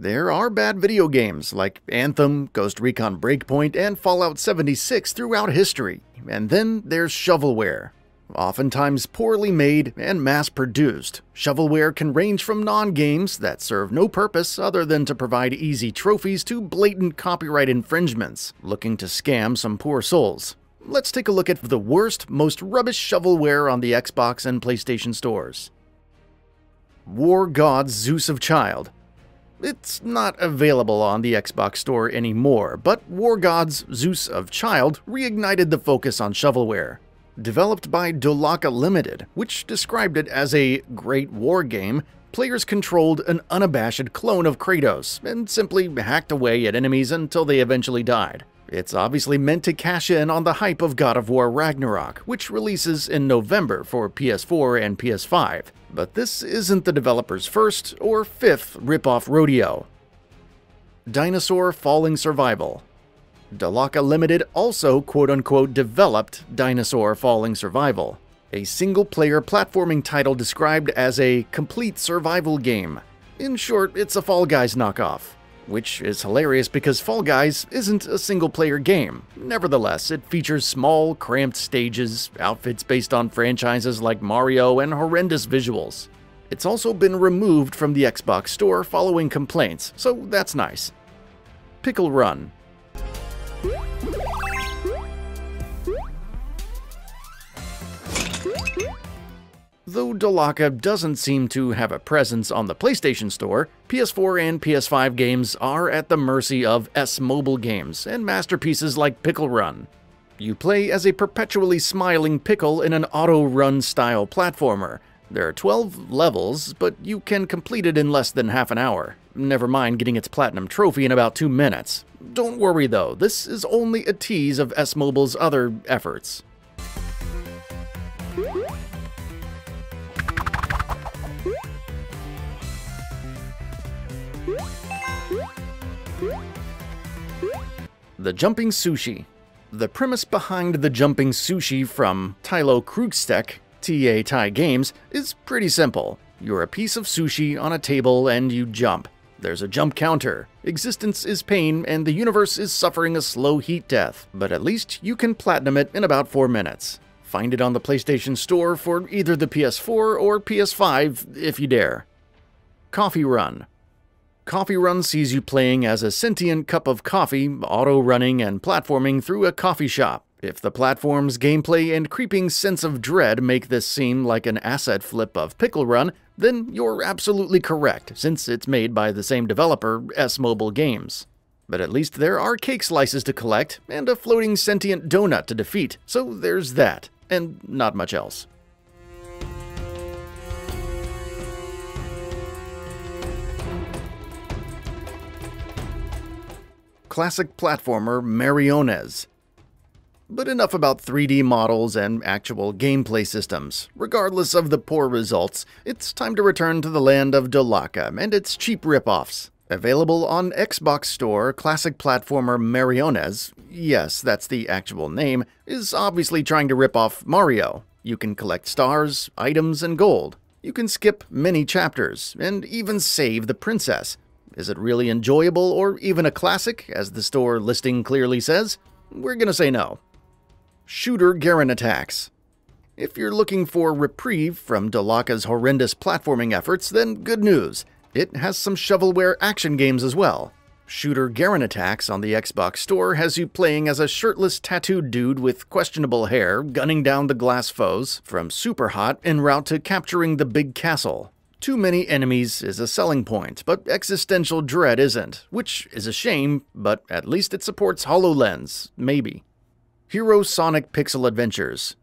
There are bad video games like Anthem, Ghost Recon Breakpoint, and Fallout 76 throughout history, and then there's shovelware. Oftentimes poorly made and mass produced, shovelware can range from non games that serve no purpose other than to provide easy trophies to blatant copyright infringements, looking to scam some poor souls. Let's take a look at the worst, most rubbish shovelware on the Xbox and PlayStation stores. War God Zeus of Child. It's not available on the Xbox store anymore, but War Gods Zeus of Child reignited the focus on shovelware. Developed by Dolaka Limited, which described it as a great war game, players controlled an unabashed clone of Kratos and simply hacked away at enemies until they eventually died. It's obviously meant to cash in on the hype of God of War Ragnarok, which releases in November for PS4 and PS5, but this isn't the developer's first or fifth ripoff rodeo. Dinosaur Falling Survival Dolaka Limited also quote-unquote developed Dinosaur Falling Survival, a single-player platforming title described as a complete survival game. In short, it's a Fall Guys knockoff, which is hilarious because Fall Guys isn't a single-player game. Nevertheless, it features small, cramped stages, outfits based on franchises like Mario, and horrendous visuals. It's also been removed from the Xbox Store following complaints, so that's nice. Pickle Run Though Dolaka doesn't seem to have a presence on the PlayStation Store, PS4 and PS5 games are at the mercy of S Mobile games and masterpieces like Pickle Run. You play as a perpetually smiling pickle in an auto-run style platformer. There are 12 levels, but you can complete it in less than half an hour. Never mind getting its platinum trophy in about 2 minutes. Don't worry though, this is only a tease of S Mobile's other efforts. The Jumping Sushi. The premise behind the Jumping Sushi from Tylo Krugsteck, TA Thai Games, is pretty simple. You're a piece of sushi on a table and you jump. There's a jump counter. Existence is pain and the universe is suffering a slow heat death, but at least you can platinum it in about 4 minutes. Find it on the PlayStation Store for either the PS4 or PS5 if you dare. Coffee Run Coffee Run sees you playing as a sentient cup of coffee, auto-running and platforming through a coffee shop. If the platform's gameplay and creeping sense of dread make this seem like an asset flip of Pickle Run, then you're absolutely correct, since it's made by the same developer, S Mobile Games. But at least there are cake slices to collect, and a floating sentient donut to defeat, so there's that, and not much else. Classic platformer Mariones. But enough about 3D models and actual gameplay systems. Regardless of the poor results, it's time to return to the land of Dolaka and its cheap ripoffs. Available on Xbox Store, classic platformer Mariones, yes, that's the actual name, is obviously trying to rip off Mario. You can collect stars, items, and gold. You can skip many chapters, and even save the princess. Is it really enjoyable or even a classic, as the store listing clearly says? We're gonna say no. Shooter Garen Attacks. If you're looking for reprieve from Dolaka's horrendous platforming efforts, then good news. It has some shovelware action games as well. Shooter Garen Attacks on the Xbox Store has you playing as a shirtless tattooed dude with questionable hair gunning down the glass foes from Superhot en route to capturing the big castle. Too many enemies is a selling point, but existential dread isn't, which is a shame, but at least it supports HoloLens, maybe. Hero Sonic Pixel Adventures.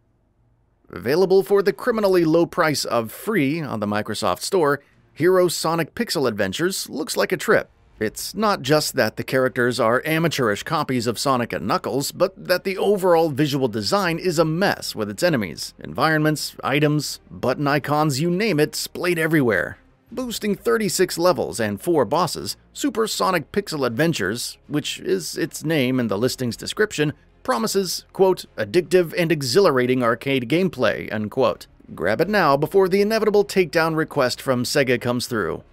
Available for the criminally low price of free on the Microsoft Store, Hero Sonic Pixel Adventures looks like a trip. It's not just that the characters are amateurish copies of Sonic and Knuckles, but that the overall visual design is a mess with its enemies, environments, items, button icons, you name it, splayed everywhere. Boosting 36 levels and 4 bosses, Super Sonic Pixel Adventures, which is its name in the listing's description, promises, quote, addictive and exhilarating arcade gameplay, unquote. Grab it now before the inevitable takedown request from Sega comes through.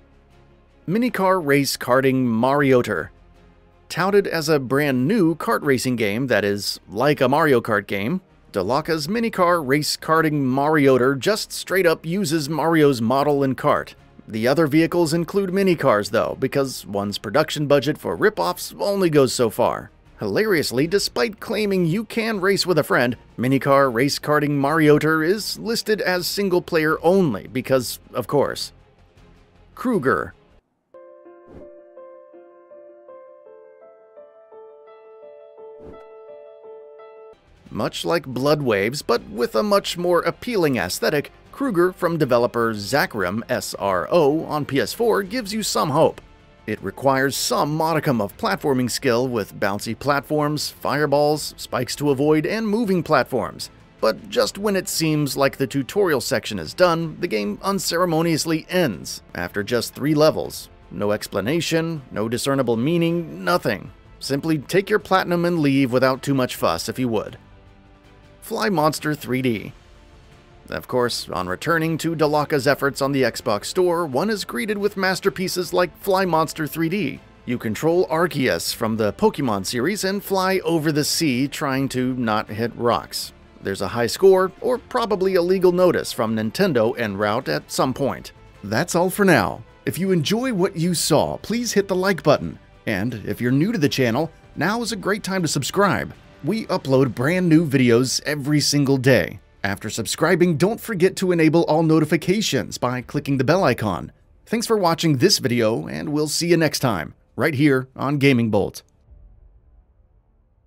Minicar Race Karting Marioter. Touted as a brand new kart racing game that is like a Mario Kart game, Dolaka's Minicar Race Karting Marioter just straight up uses Mario's model and kart. The other vehicles include minicars though, because one's production budget for rip-offs only goes so far. Hilariously, despite claiming you can race with a friend, Minicar Race Karting Marioter is listed as single player only because, of course. Kruger Much like Blood Waves, but with a much more appealing aesthetic, Kruger from developer Zachrim SRO on PS4 gives you some hope. It requires some modicum of platforming skill with bouncy platforms, fireballs, spikes to avoid, and moving platforms. But just when it seems like the tutorial section is done, the game unceremoniously ends after just three levels. No explanation, no discernible meaning, nothing. Simply take your platinum and leave without too much fuss if you would. Fly Monster 3D. Of course, on returning to Dolaka's efforts on the Xbox Store, one is greeted with masterpieces like Fly Monster 3D. You control Arceus from the Pokemon series and fly over the sea trying to not hit rocks. There's a high score, or probably a legal notice from Nintendo en route at some point. That's all for now. If you enjoy what you saw, please hit the like button. And if you're new to the channel, now is a great time to subscribe. We upload brand new videos every single day. After subscribing, don't forget to enable all notifications by clicking the bell icon. Thanks for watching this video, and we'll see you next time, right here on GamingBolt.